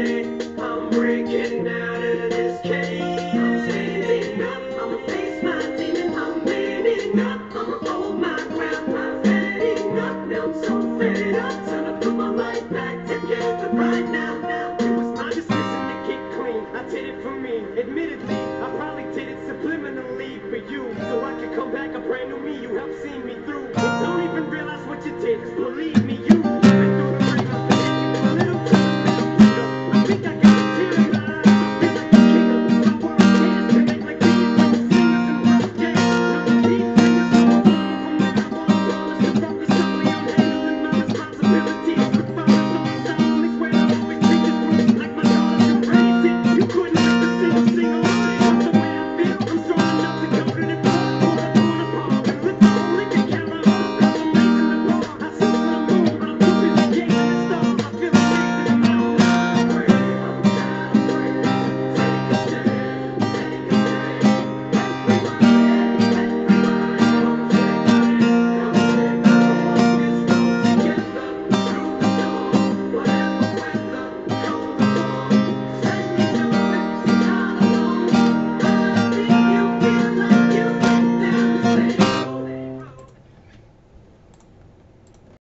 I'm breaking down.